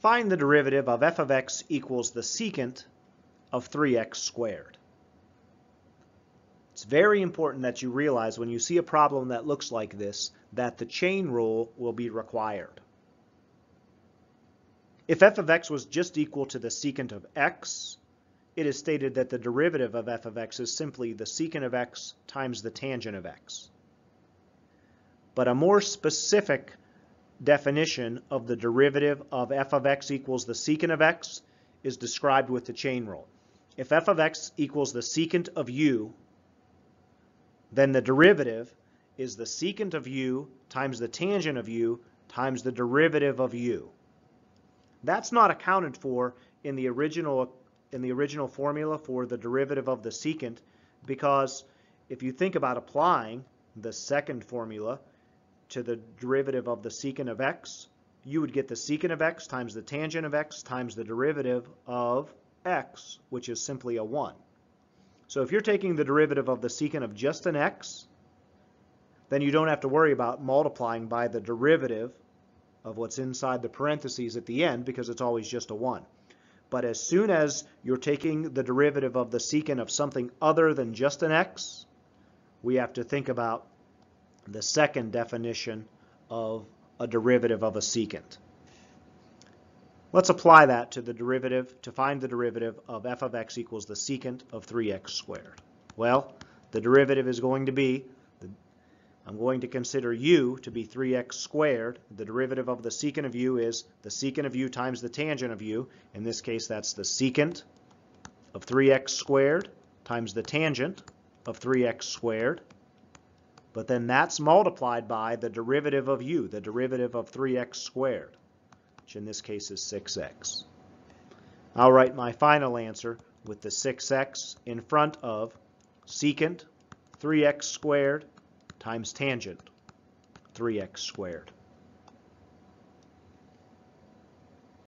Find the derivative of f of x equals the secant of 3x squared. It's very important that you realize when you see a problem that looks like this that the chain rule will be required. If f of x was just equal to the secant of x, it is stated that the derivative of f of x is simply the secant of x times the tangent of x. But a more specific definition of the derivative of f of x equals the secant of x is described with the chain rule. If f of x equals the secant of u, then the derivative is the secant of u times the tangent of u times the derivative of u. That's not accounted for in the original in the original formula for the derivative of the secant because if you think about applying the second formula to the derivative of the secant of x, you would get the secant of x times the tangent of x times the derivative of x, which is simply a 1. So if you're taking the derivative of the secant of just an x, then you don't have to worry about multiplying by the derivative of what's inside the parentheses at the end because it's always just a 1. But as soon as you're taking the derivative of the secant of something other than just an x, we have to think about the second definition of a derivative of a secant. Let's apply that to the derivative to find the derivative of f of x equals the secant of 3x squared. Well, the derivative is going to be I'm going to consider u to be 3x squared. The derivative of the secant of u is the secant of u times the tangent of u. In this case, that's the secant of 3x squared times the tangent of 3x squared. But then that's multiplied by the derivative of u, the derivative of 3x squared, which in this case is 6x. I'll write my final answer with the 6x in front of secant 3x squared times tangent 3x squared.